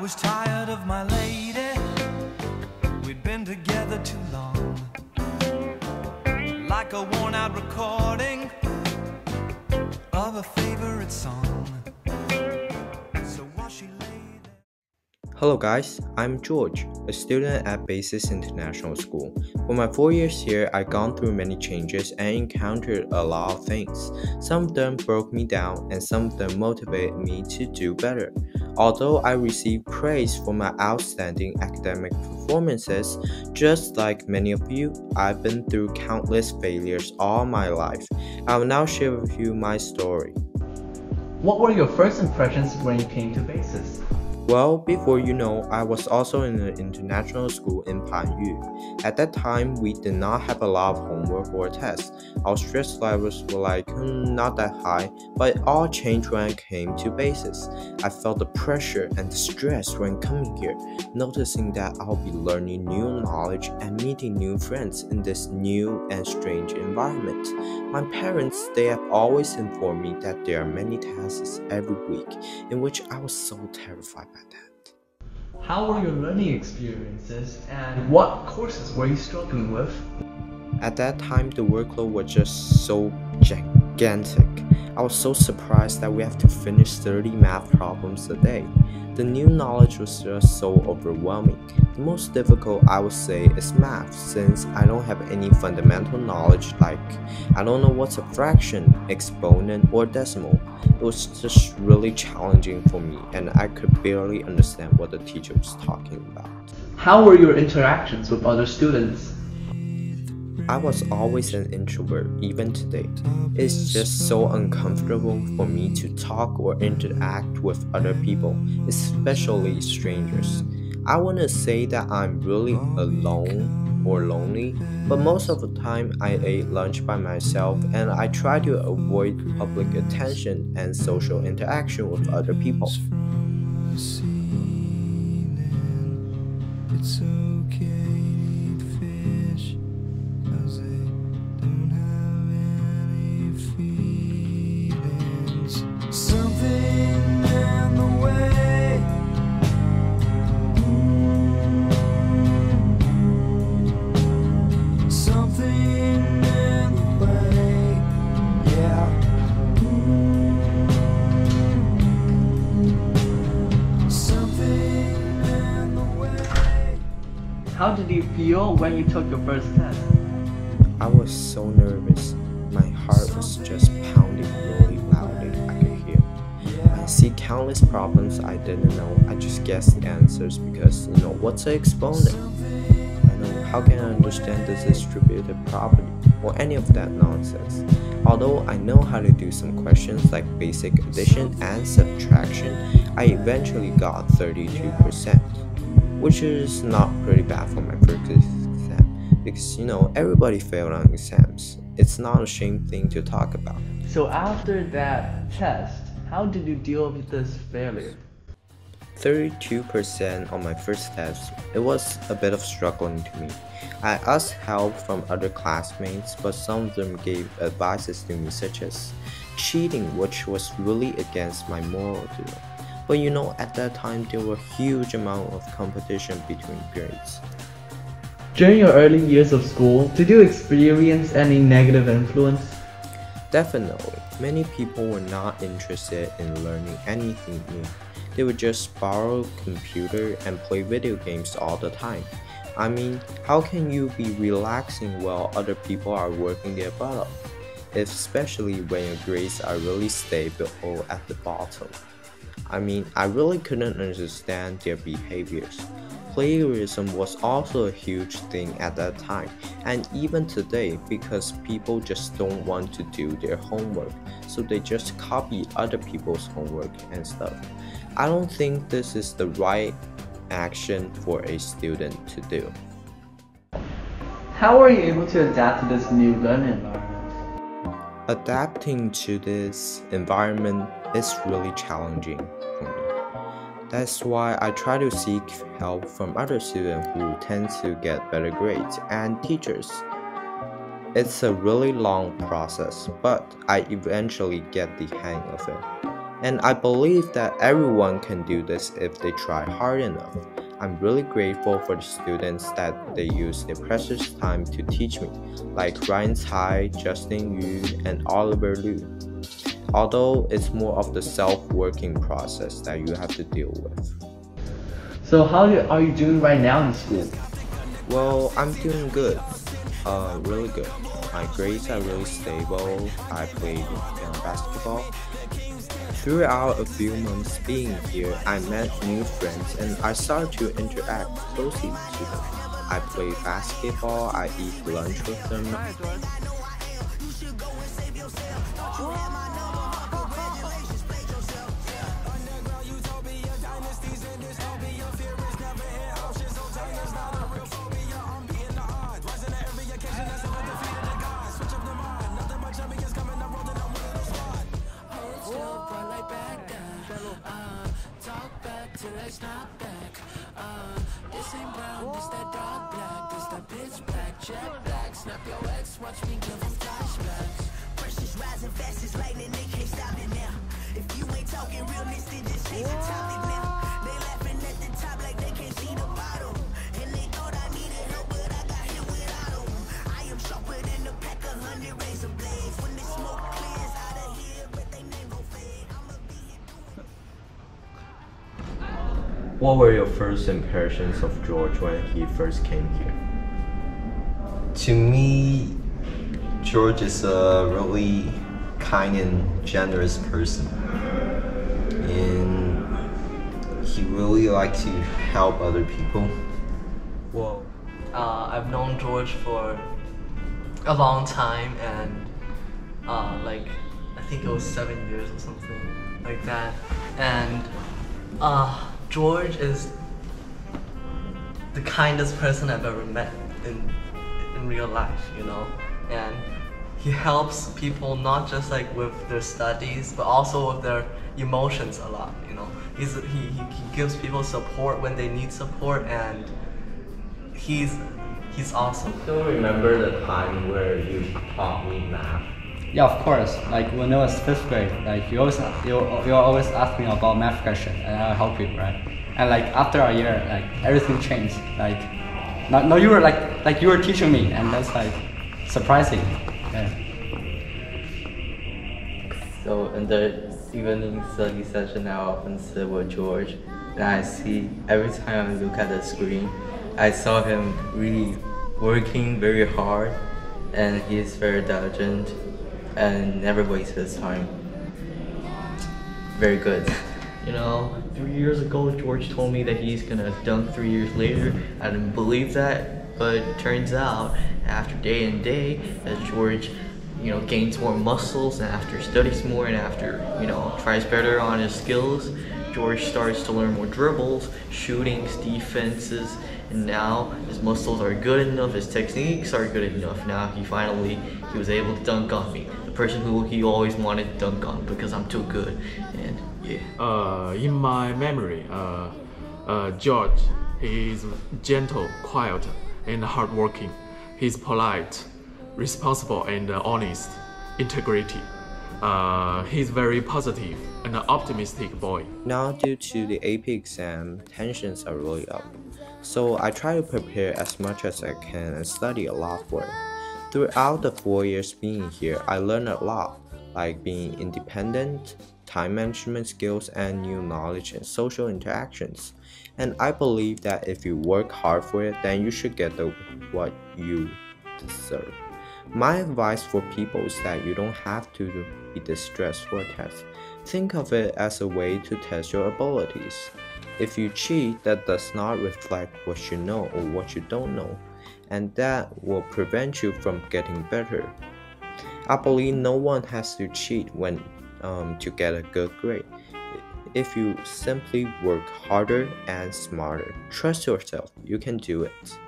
was tired of my lady. We'd been together too long. Like a worn out recording of a favorite song. So while she lay there. Hello guys, I'm George, a student at Basis International School. For my four years here, I've gone through many changes and encountered a lot of things. Some of them broke me down and some of them motivated me to do better. Although I received praise for my outstanding academic performances, just like many of you, I've been through countless failures all my life. I will now share with you my story. What were your first impressions when you came to Basis? Well, before you know, I was also in an international school in Panyu. At that time, we did not have a lot of homework or tests. Our stress levels were like hmm, not that high, but it all changed when I came to Basis. I felt the pressure and the stress when coming here, noticing that I'll be learning new knowledge and meeting new friends in this new and strange environment. My parents, they have always informed me that there are many tasks every week, in which I was so terrified by that. How were your learning experiences and what courses were you struggling with? At that time, the workload was just so gigantic. I was so surprised that we have to finish 30 math problems a day. The new knowledge was just so overwhelming. The most difficult, I would say, is math, since I don't have any fundamental knowledge like I don't know what's a fraction, exponent, or decimal. It was just really challenging for me, and I could barely understand what the teacher was talking about. How were your interactions with other students? I was always an introvert, even today. It's just so uncomfortable for me to talk or interact with other people, especially strangers. I want to say that I'm really alone or lonely, but most of the time I ate lunch by myself and I try to avoid public attention and social interaction with other people. It's okay How did you feel when you took your first test? I was so nervous. My heart was just pounding really loudly. I could hear. I see countless problems I didn't know. I just guessed the answers because, you know, what's an exponent? I know how can I understand the distributive property or any of that nonsense. Although I know how to do some questions like basic addition and subtraction, I eventually got 32%, which is not pretty bad for my first exam because you know everybody failed on exams. It's not a shame thing to talk about. So after that test, how did you deal with this failure? 32% on my first test, it was a bit of struggling to me. I asked help from other classmates, but some of them gave advices to me such as cheating, which was really against my moral. But you know, at that time there were huge amount of competition between periods. During your early years of school, did you experience any negative influence? Definitely, many people were not interested in learning anything new. They would just borrow computer and play video games all the time. I mean, how can you be relaxing while other people are working their butt off? Especially when your grades are really stable at the bottom. I mean, I really couldn't understand their behaviors. Plagiarism was also a huge thing at that time, and even today, because people just don't want to do their homework, so they just copy other people's homework and stuff. I don't think this is the right action for a student to do. How were you able to adapt to this new learning environment? Adapting to this environment is really challenging for me. That's why I try to seek help from other students who tend to get better grades and teachers. It's a really long process, but I eventually get the hang of it. And I believe that everyone can do this if they try hard enough. I'm really grateful for the students that they use their precious time to teach me, like Ryan Tsai, Justin Yu, and Oliver Liu. Although it's more of the self-working process that you have to deal with. So how are you doing right now in school? Well, I'm doing good. Uh, really good. My grades are really stable. I played basketball Throughout a few months being here, I met new friends and I started to interact closely with them. I play basketball, I eat lunch with them. Till I snap back. Uh, this ain't brown, this that dark black, this that pitch black, jet black. Snap your ex, watch me give them flashbacks. Pressure's rising fast as lightning, they can't stop it now. If you ain't talking realness, then just change the topic now. They laughing at the top like they can't see the bottom. What were your first impressions of George when he first came here? To me, George is a really kind and generous person. And he really likes to help other people. Whoa. Uh, I've known George for a long time and uh, like I think it was seven years or something like that. And uh, George is the kindest person I've ever met in in real life, you know, and he helps people not just like with their studies, but also with their emotions a lot, you know. He's he, he, gives people support when they need support, and he's he's awesome. Still remember the time where you taught me math? Yeah, of course. Like when I was fifth grade, like you always you, you always ask me about math question, and I'll help you, right? And like after a year, like everything changed. Like, no, no, you were like like you were teaching me, and that's like surprising. Yeah. So in the evening study session, I often sit with George, and I see every time I look at the screen, I saw him really working very hard, and he's very diligent, and never wastes his time. Very good. You know, three years ago, George told me that he's gonna dunk three years later. I didn't believe that, but it turns out, after day and day, as George, you know, gains more muscles and after studies more and after, you know, tries better on his skills, George starts to learn more dribbles, shootings, defenses, and now his muscles are good enough, his techniques are good enough. Now he finally, he was able to dunk on me. The person who he always wanted to dunk on because I'm too good. And yeah. Uh, in my memory, uh, uh, George, he is gentle, quiet, and hardworking. He's polite, responsible, and honest, integrity. Uh, he's very positive and an optimistic boy. Now, due to the AP exam, tensions are really up. So I try to prepare as much as I can and study a lot for it. Throughout the four years being here, I learned a lot, like being independent, time management skills, and new knowledge and social interactions. And I believe that if you work hard for it, then you should get the what you deserve. My advice for people is that you don't have to be distressed for a test. Think of it as a way to test your abilities. If you cheat, that does not reflect what you know or what you don't know, and that will prevent you from getting better. I believe no one has to cheat when um, to get a good grade. If you simply work harder and smarter, trust yourself, you can do it.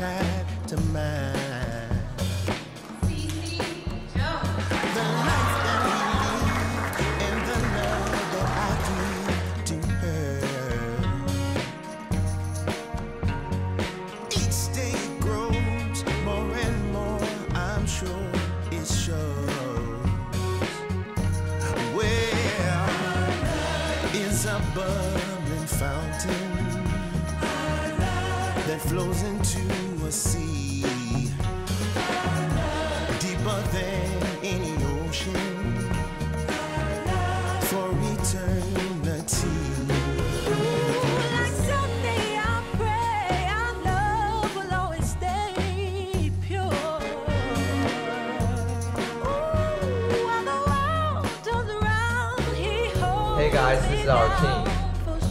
Right to mine. The life that we and the love that I give to her. Each day grows more and more, I'm sure it shows. Where is a bubbling fountain that flows into a sea deeper than any ocean for eternity. Hey guys, this is our team.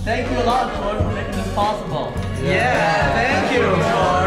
Thank you a lot, George, for making this possible. Yeah, thank you, George. For watching.